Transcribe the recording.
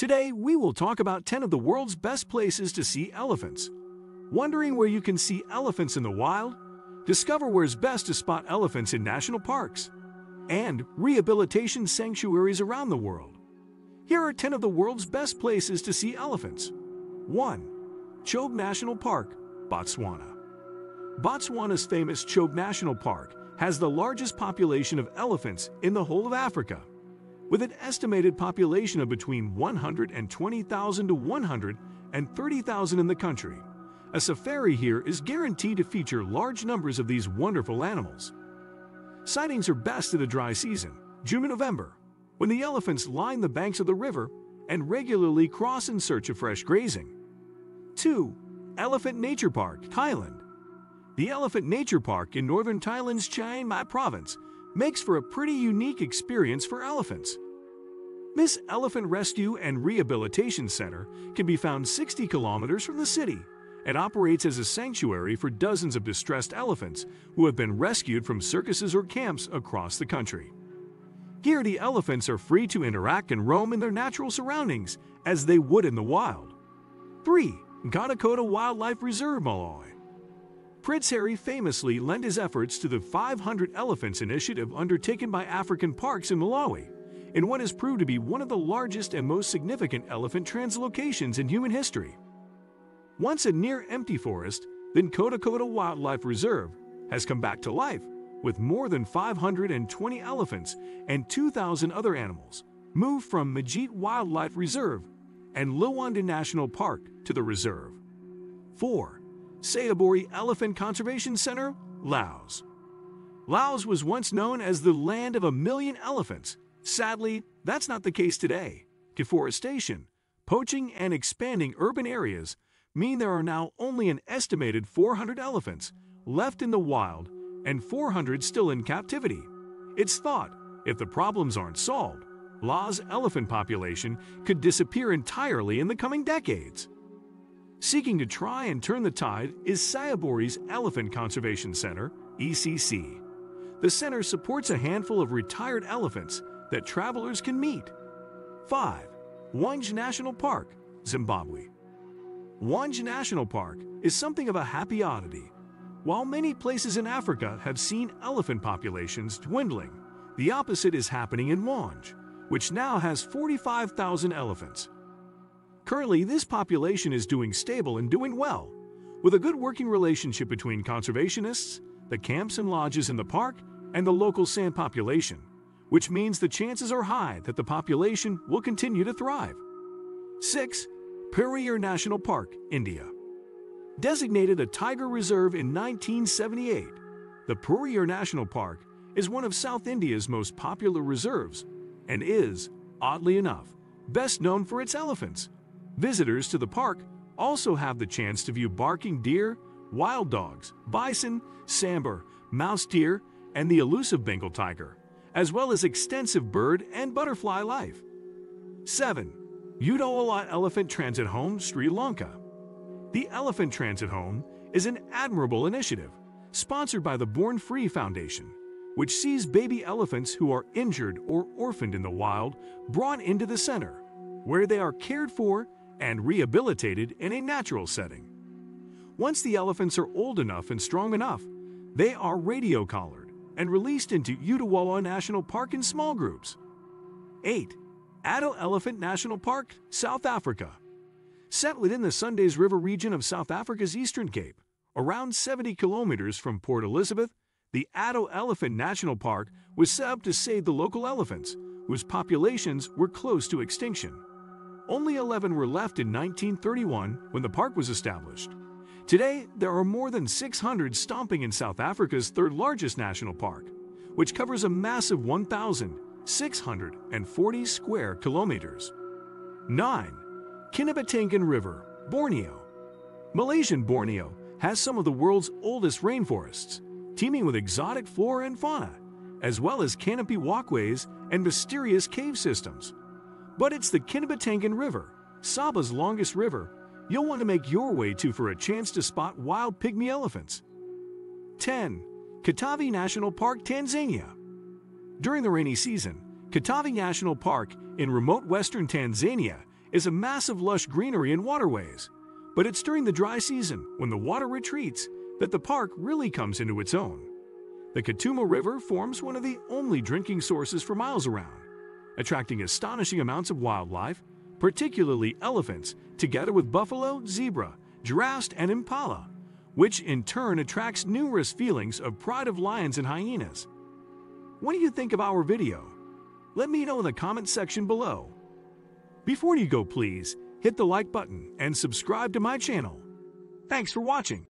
Today, we will talk about 10 of the world's best places to see elephants. Wondering where you can see elephants in the wild? Discover where it's best to spot elephants in national parks and rehabilitation sanctuaries around the world. Here are 10 of the world's best places to see elephants. 1. Chobe National Park, Botswana. Botswana's famous Chobe National Park has the largest population of elephants in the whole of Africa. With an estimated population of between 120,000 to 130,000 in the country, a safari here is guaranteed to feature large numbers of these wonderful animals. Sightings are best in the dry season, June and November, when the elephants line the banks of the river and regularly cross in search of fresh grazing. 2. Elephant Nature Park, Thailand. The Elephant Nature Park in northern Thailand's Chiang Mai province makes for a pretty unique experience for elephants. This Elephant Rescue and Rehabilitation Center can be found 60 kilometers from the city and operates as a sanctuary for dozens of distressed elephants who have been rescued from circuses or camps across the country. Here, the elephants are free to interact and roam in their natural surroundings as they would in the wild. 3. Nkhotakota Wildlife Reserve Malawi Prince Harry famously lent his efforts to the 500 Elephants initiative undertaken by African parks in Malawi, in what has proved to be one of the largest and most significant elephant translocations in human history. Once a near-empty forest, the Nkhotakota Wildlife Reserve has come back to life with more than 520 elephants and 2,000 other animals moved from Majete Wildlife Reserve and Liwonde National Park to the reserve. 4. Sayaburi Elephant Conservation Center, Laos. Laos was once known as the land of a million elephants. Sadly, that's not the case today. Deforestation, poaching, and expanding urban areas mean there are now only an estimated 400 elephants left in the wild and 400 still in captivity. It's thought if the problems aren't solved, Laos' elephant population could disappear entirely in the coming decades. Seeking to try and turn the tide is Sayaburi's Elephant Conservation Center, ECC. The center supports a handful of retired elephants that travelers can meet. 5. Hwange National Park, Zimbabwe. Hwange National Park is something of a happy oddity. While many places in Africa have seen elephant populations dwindling, the opposite is happening in Hwange, which now has 45,000 elephants. Currently, this population is doing stable and doing well, with a good working relationship between conservationists, the camps and lodges in the park, and the local San population, which means the chances are high that the population will continue to thrive. 6. Periyar National Park, India. Designated a tiger reserve in 1978, the Periyar National Park is one of South India's most popular reserves and is, oddly enough, best known for its elephants. Visitors to the park also have the chance to view barking deer, wild dogs, bison, sambar, mouse deer, and the elusive Bengal tiger, as well as extensive bird and butterfly life. 7. Udawala Elephant Transit Home, Sri Lanka. The Elephant Transit Home is an admirable initiative sponsored by the Born Free Foundation, which sees baby elephants who are injured or orphaned in the wild brought into the center, where they are cared for and rehabilitated in a natural setting. Once the elephants are old enough and strong enough, they are radio collared and released into Utawala National Park in small groups. 8. Addo Elephant National Park, South Africa. Set within the Sundays River region of South Africa's Eastern Cape, around 70 kilometers from Port Elizabeth, the Addo Elephant National Park was set up to save the local elephants, whose populations were close to extinction. Only 11 were left in 1931 when the park was established. Today, there are more than 600 stomping in South Africa's third largest national park, which covers a massive 1,640 square kilometers. 9. Kinabatangan River, Borneo. Malaysian Borneo has some of the world's oldest rainforests, teeming with exotic flora and fauna, as well as canopy walkways and mysterious cave systems. But it's the Kinabatangan River, Sabah's longest river, you'll want to make your way to for a chance to spot wild pygmy elephants. 10. Katavi National Park, Tanzania. During the rainy season, Katavi National Park in remote western Tanzania is a massive lush greenery and waterways. But it's during the dry season, when the water retreats, that the park really comes into its own. The Katuma River forms one of the only drinking sources for miles around, attracting astonishing amounts of wildlife, particularly elephants, together with buffalo, zebra, giraffes, and impala, which in turn attracts numerous feelings of pride of lions and hyenas. What do you think of our video? Let me know in the comment section below. Before you go, please hit the like button and subscribe to my channel. Thanks for watching.